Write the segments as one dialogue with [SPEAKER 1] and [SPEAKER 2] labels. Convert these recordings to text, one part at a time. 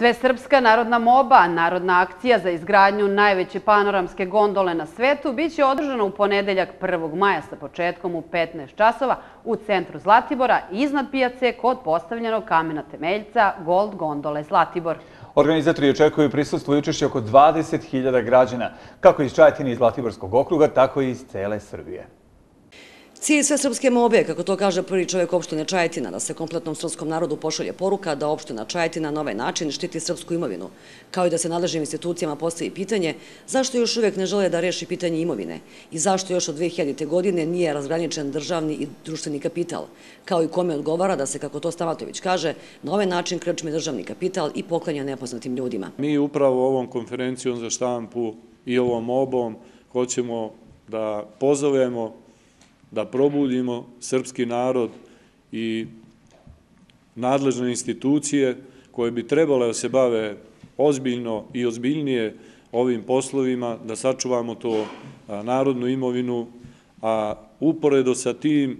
[SPEAKER 1] Sve Srpska narodna moba, narodna akcija za izgradnju najveće panoramske gondole na svetu, bit će održana u ponedeljak 1. maja sa početkom u 15 časova u centru Zlatibora iznad pijace kod postavljenog kamena temeljca Gold Gondole Zlatibor.
[SPEAKER 2] Organizatori očekuju prisustvo i učešće oko 20.000 građana, kako iz Čajetine i Zlatiborskog okruga, tako i iz cele Srbije.
[SPEAKER 3] Cilj sve srpske mobe, kako to kaže prvi čovjek opštine Čajetina, da se kompletnom srpskom narodu pošalje poruka da opština Čajetina na ovaj način štiti srpsku imovinu, kao i da se nadležnim institucijama postavi pitanje zašto još uvijek ne žele da reši pitanje imovine i zašto još od 2000. godine nije razgraničen državni i društveni kapital, kao i kome odgovara da se, kako to Stavatović kaže, na ovaj način krčme državni kapital i poklanja nepoznatim ljudima.
[SPEAKER 4] Mi upravo ovom konferencijom za štampu i ovom obom hoćemo da pozovemo da probudimo srpski narod i nadležne institucije koje bi trebale da se bave ozbiljno i ozbiljnije ovim poslovima, da sačuvamo to narodnu imovinu, a uporedo sa tim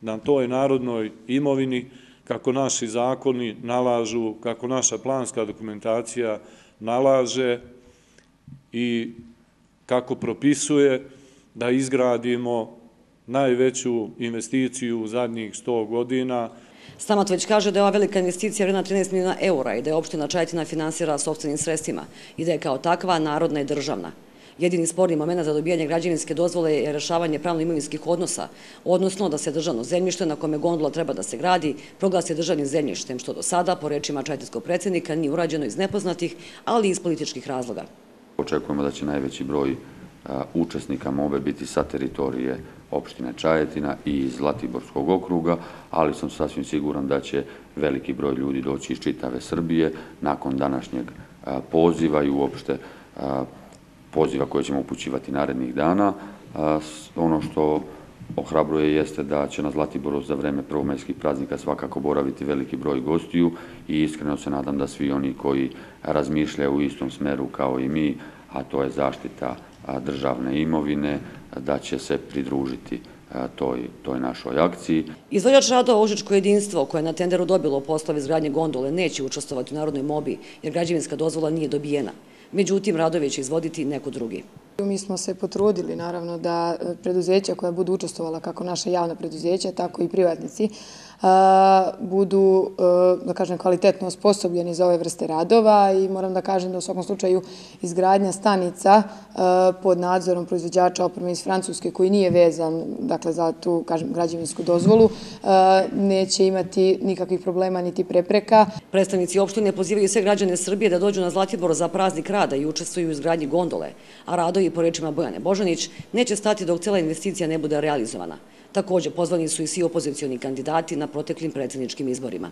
[SPEAKER 4] na toj narodnoj imovini, kako naši zakoni nalažu, kako naša planska dokumentacija nalaže i kako propisuje da izgradimo najveću investiciju u zadnjih 100 godina.
[SPEAKER 3] Stamatović kaže da je ova velika investicija vrena 13 milijuna eura i da je opština Čajetina finansira sobstvenim sredstvima i da je kao takva narodna i državna. Jedini sporni moment za dobijanje građevinske dozvole je rešavanje pravno-imovinskih odnosa, odnosno da se državno zemljište na kome gondola treba da se gradi proglasi državnim zemljištem, što do sada, po rečima Čajetinskog predsjednika, nije urađeno iz nepoznatih, ali i iz političkih razloga.
[SPEAKER 5] Očekujemo da će najveći broj učesnika MOBE biti sa teritorije opštine Čajetina i iz Zlatiborskog okruga, ali sam sasvim siguran da će veliki broj ljudi doći iz čitave Srbije nakon današnjeg poziva i uopšte poziva koje ćemo upućivati narednih dana. Ono što ohrabruje jeste da će na Zlatiboru za vreme prvomajskih praznika svakako boraviti veliki broj gostiju i iskreno se nadam da svi oni koji razmišljaju u istom smeru kao i mi, a to je zaštita državne imovine, da će se pridružiti toj toj našoj akciji.
[SPEAKER 3] Izvođač rada Ožičko jedinstvo, koje je na tenderu dobilo poslove izgradnje gondole, neće učestovati u narodnoj mobi, jer građevinska dozvola nije dobijena. Međutim, radove će izvoditi neko drugi.
[SPEAKER 6] Mi smo se potrudili, naravno, da e, preduzeća koja budu učestvovala, kako naša javna preduzeća, tako i privatnici, e, budu, e, da kažem, kvalitetno osposobljeni za ove vrste radova i moram da kažem da u svakom slučaju izgradnja stanica pod nadzorom proizvođača opreme iz Francuske koji nije vezan, dakle, za tu, kažem, građevinsku dozvolu, neće imati nikakvih problema niti prepreka.
[SPEAKER 3] Predstavnici opštine pozivaju sve građane Srbije da dođu na Zlatibor za praznik rada i učestvuju u izgradnji gondole, a radovi, po rečima Bojane Božanić, neće stati dok cela investicija ne bude realizovana. Također, pozvani su i svi opozicijoni kandidati na proteklim predsjedničkim izborima.